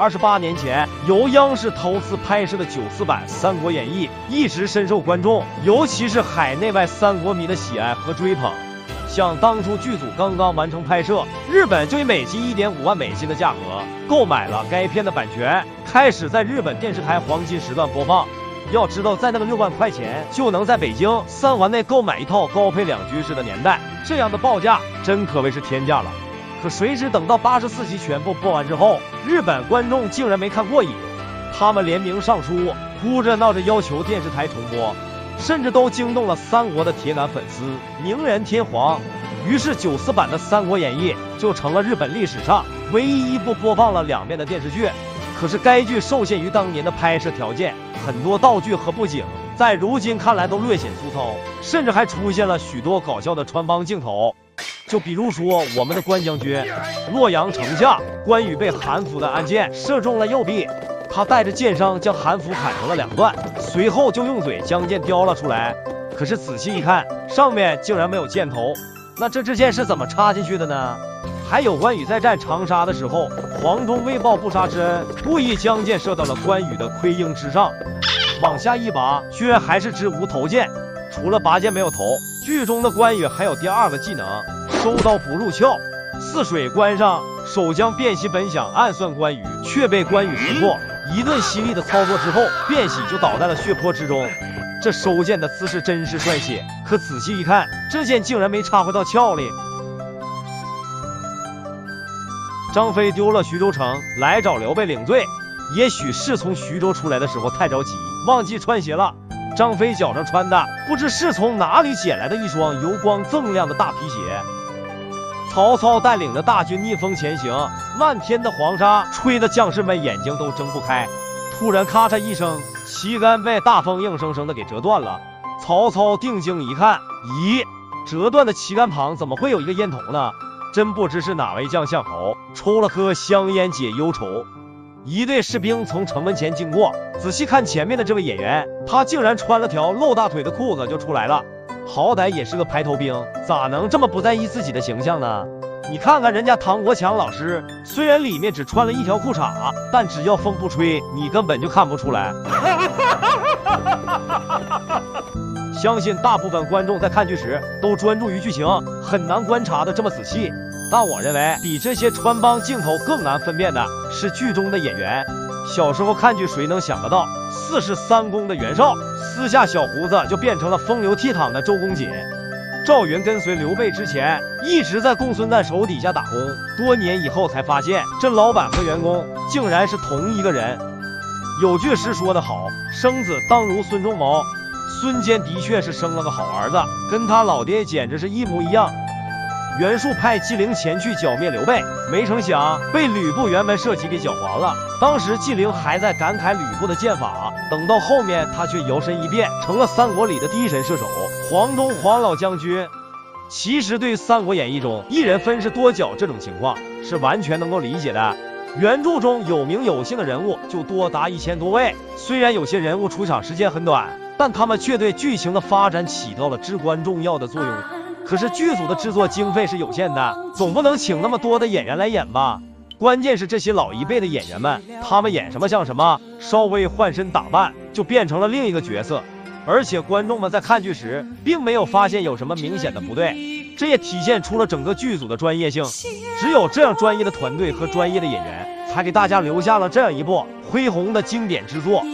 二十八年前，由央视投资拍摄的九四版《三国演义》一直深受观众，尤其是海内外三国迷的喜爱和追捧。像当初剧组刚刚完成拍摄，日本就以每集一点五万美金的价格购买了该片的版权，开始在日本电视台黄金时段播放。要知道，在那个六万块钱就能在北京三环内购买一套高配两居室的年代，这样的报价真可谓是天价了。可谁知等到八十四集全部播完之后，日本观众竟然没看过瘾，他们联名上书，哭着闹着要求电视台重播，甚至都惊动了三国的铁杆粉丝明仁天皇。于是九四版的《三国演义》就成了日本历史上唯一一部播放了两遍的电视剧。可是该剧受限于当年的拍摄条件，很多道具和布景在如今看来都略显粗糙，甚至还出现了许多搞笑的穿帮镜头。就比如说，我们的关将军，洛阳城下，关羽被韩福的暗箭射中了右臂，他带着箭伤将韩福砍成了两段，随后就用嘴将箭叼了出来。可是仔细一看，上面竟然没有箭头，那这支箭是怎么插进去的呢？还有关羽在战长沙的时候，黄忠为报不杀之恩，故意将箭射到了关羽的盔缨之上，往下一拔，居然还是支无头箭。除了拔箭没有头，剧中的关羽还有第二个技能。收刀不入鞘，泗水关上，守将卞喜本想暗算关羽，却被关羽识破，一顿犀利的操作之后，卞喜就倒在了血泊之中。这收剑的姿势真是帅气，可仔细一看，这剑竟然没插回到鞘里。张飞丢了徐州城，来找刘备领罪，也许是从徐州出来的时候太着急，忘记穿鞋了。张飞脚上穿的不知是从哪里捡来的一双油光锃亮的大皮鞋。曹操带领着大军逆风前行，漫天的黄沙吹得将士们眼睛都睁不开。突然，咔嚓一声，旗杆被大风硬生生的给折断了。曹操定睛一看，咦，折断的旗杆旁怎么会有一个烟头呢？真不知是哪位将相侯抽了颗香烟解忧愁。一队士兵从城门前经过，仔细看前面的这位演员，他竟然穿了条露大腿的裤子就出来了。好歹也是个排头兵，咋能这么不在意自己的形象呢？你看看人家唐国强老师，虽然里面只穿了一条裤衩，但只要风不吹，你根本就看不出来。相信大部分观众在看剧时都专注于剧情，很难观察的这么仔细。但我认为，比这些穿帮镜头更难分辨的是剧中的演员。小时候看剧，谁能想得到四世三公的袁绍？撕下小胡子就变成了风流倜傥的周公瑾。赵云跟随刘备之前一直在公孙瓒手底下打工，多年以后才发现这老板和员工竟然是同一个人。有句诗说得好，生子当如孙仲谋。孙坚的确是生了个好儿子，跟他老爹简直是一模一样。袁术派纪灵前去剿灭刘备，没成想被吕布辕门射戟给搅黄了。当时纪灵还在感慨吕布的剑法，等到后面他却摇身一变成了三国里的第一神射手黄忠黄老将军。其实对《三国演义》中一人分饰多角这种情况是完全能够理解的。原著中有名有姓的人物就多达一千多位，虽然有些人物出场时间很短，但他们却对剧情的发展起到了至关重要的作用。可是剧组的制作经费是有限的，总不能请那么多的演员来演吧？关键是这些老一辈的演员们，他们演什么像什么，稍微换身打扮就变成了另一个角色。而且观众们在看剧时，并没有发现有什么明显的不对，这也体现出了整个剧组的专业性。只有这样专业的团队和专业的演员，才给大家留下了这样一部恢宏的经典之作。